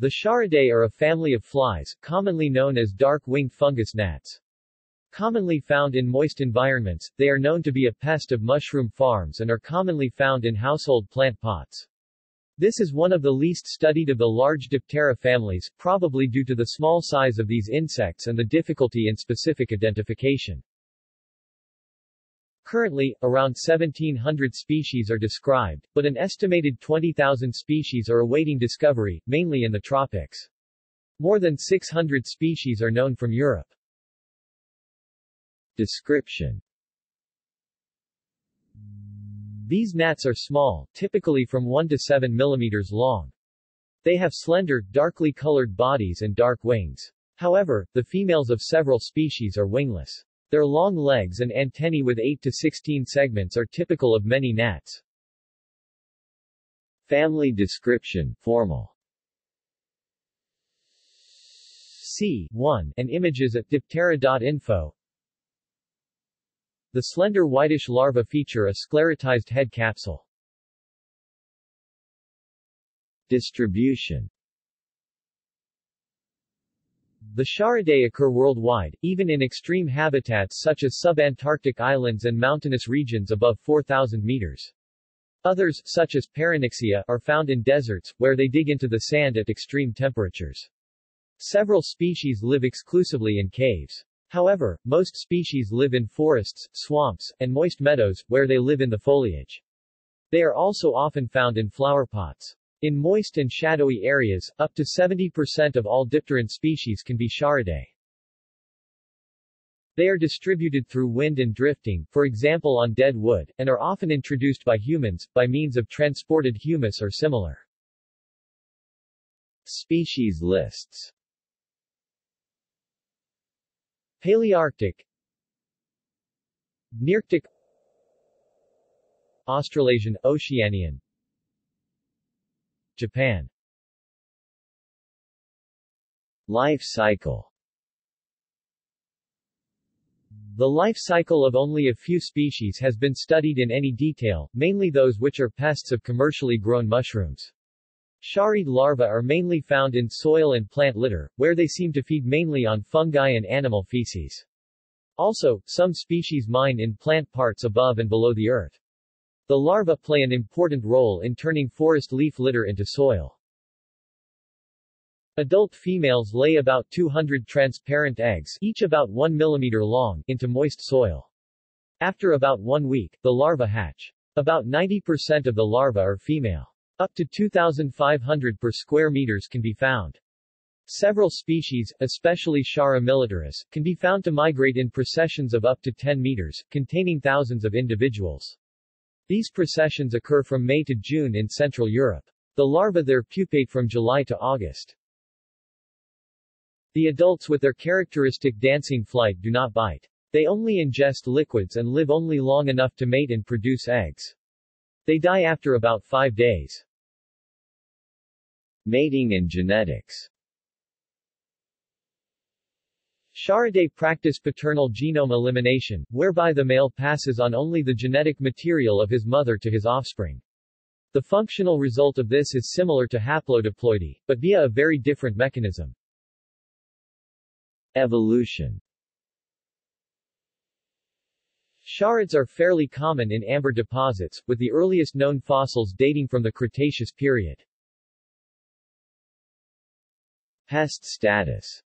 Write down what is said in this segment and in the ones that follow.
The Sciaridae are a family of flies, commonly known as dark-winged fungus gnats. Commonly found in moist environments, they are known to be a pest of mushroom farms and are commonly found in household plant pots. This is one of the least studied of the large Diptera families, probably due to the small size of these insects and the difficulty in specific identification. Currently, around 1,700 species are described, but an estimated 20,000 species are awaiting discovery, mainly in the tropics. More than 600 species are known from Europe. Description These gnats are small, typically from 1 to 7 mm long. They have slender, darkly colored bodies and dark wings. However, the females of several species are wingless. Their long legs and antennae with 8 to 16 segments are typical of many gnats. Family description, formal C. 1 and images at diptera.info The slender whitish larva feature a sclerotized head capsule. Distribution the Sciaridae occur worldwide, even in extreme habitats such as subantarctic islands and mountainous regions above 4,000 meters. Others, such as Paronyxia, are found in deserts, where they dig into the sand at extreme temperatures. Several species live exclusively in caves. However, most species live in forests, swamps, and moist meadows, where they live in the foliage. They are also often found in flowerpots. In moist and shadowy areas, up to 70% of all dipteran species can be Sciaridae. They are distributed through wind and drifting, for example on dead wood, and are often introduced by humans, by means of transported humus or similar. Species lists Palearctic Nearctic Australasian, Oceanian Japan Life cycle The life cycle of only a few species has been studied in any detail, mainly those which are pests of commercially grown mushrooms. Sciarid larvae are mainly found in soil and plant litter, where they seem to feed mainly on fungi and animal feces. Also, some species mine in plant parts above and below the earth. The larvae play an important role in turning forest leaf litter into soil. Adult females lay about 200 transparent eggs, each about 1 mm long, into moist soil. After about one week, the larvae hatch. About 90% of the larvae are female. Up to 2,500 per square meters can be found. Several species, especially Sciara militaris, can be found to migrate in processions of up to 10 meters, containing thousands of individuals. These processions occur from May to June in Central Europe. The larvae there pupate from July to August. The adults with their characteristic dancing flight do not bite. They only ingest liquids and live only long enough to mate and produce eggs. They die after about five days. Mating and genetics Sciaridae practice paternal genome elimination, whereby the male passes on only the genetic material of his mother to his offspring. The functional result of this is similar to haplodiploidy, but via a very different mechanism. Evolution Sciarids are fairly common in amber deposits, with the earliest known fossils dating from the Cretaceous period. Pest status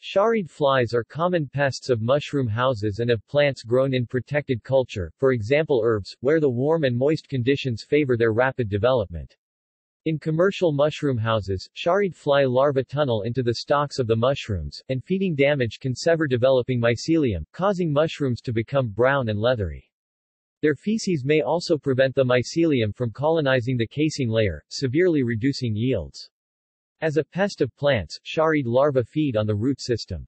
Sciarid flies are common pests of mushroom houses and of plants grown in protected culture, for example herbs, where the warm and moist conditions favor their rapid development. In commercial mushroom houses, sciarid fly larvae tunnel into the stalks of the mushrooms, and feeding damage can sever developing mycelium, causing mushrooms to become brown and leathery. Their feces may also prevent the mycelium from colonizing the casing layer, severely reducing yields. As a pest of plants, sciarid larvae feed on the root system.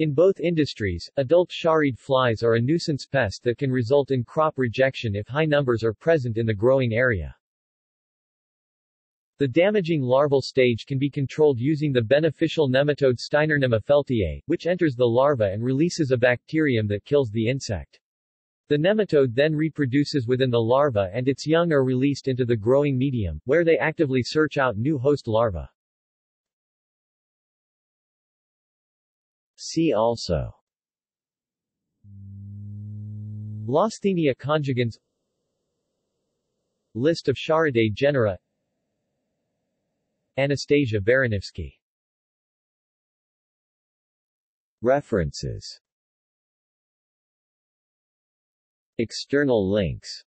In both industries, adult sciarid flies are a nuisance pest that can result in crop rejection if high numbers are present in the growing area. The damaging larval stage can be controlled using the beneficial nematode Steinernema feltiae, which enters the larva and releases a bacterium that kills the insect. The nematode then reproduces within the larva and its young are released into the growing medium, where they actively search out new host larvae. See also. Lasthenia conjugans List of Sciaridae genera. Anastasia Baranivsky References. External links